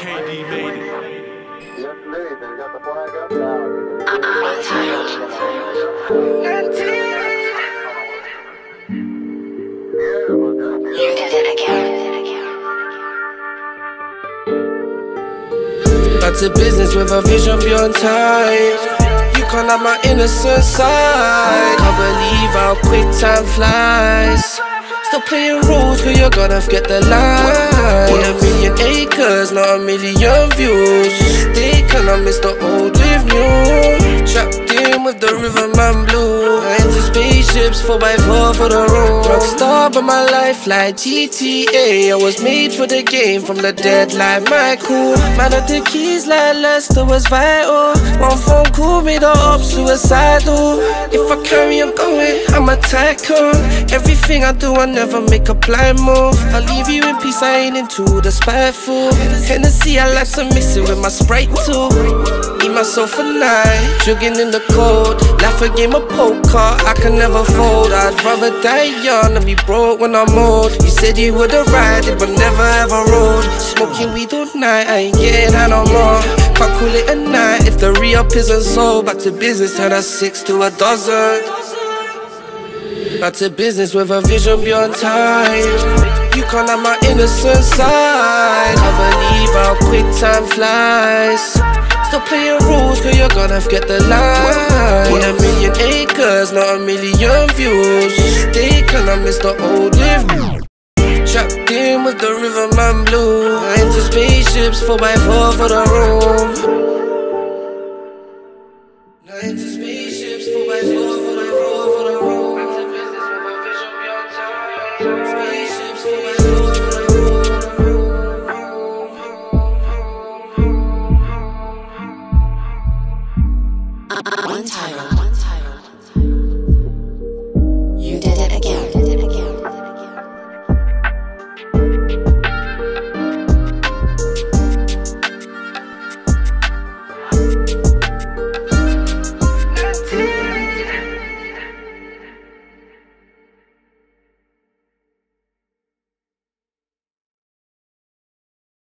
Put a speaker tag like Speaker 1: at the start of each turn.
Speaker 1: KD made it.
Speaker 2: Yes, indeed. They got the flag up now. Yeah, well, thank you.
Speaker 3: You did it again.
Speaker 4: Back to business with a vision beyond time. You can't my innocent side. Can't believe how quick time flies. Still playing rules, cause you're gonna forget the line. Want a million acres, not a million views. Stay can I miss the old with new. Trapped in with the riverman blue. Into spaceships, 4x4 for the road. Rockstar, but my life like GTA. I was made for the game from the dead like Michael. Man at the keys like Lester was vital. One phone call made her up suicidal. If I carry on going, I'm a tycoon. Everything I do, I never make a blind move. I leave you in peace, I ain't into the spiteful. Hennessy, I like to mix it with my Sprite too. Need myself a night, drinking in the cold. Laugh a game of poker, I can never fold. I'd rather die young than be broke when I'm old. You said you would've ride it, but never ever rode. Smoking weed all night, I ain't getting high no more. Can't call it a night the up isn't sold. Back to business, turn a six to a dozen. Back to business with a vision beyond time. You can't have my innocent side. Can't believe how quick time flies. Stop playing rules, cause you're gonna forget the line. Want a million acres, not a million views. Stay, can I miss the old live? Trapped in with the riverman blue. Into spaceships, 4x4 for the room. Spaceships,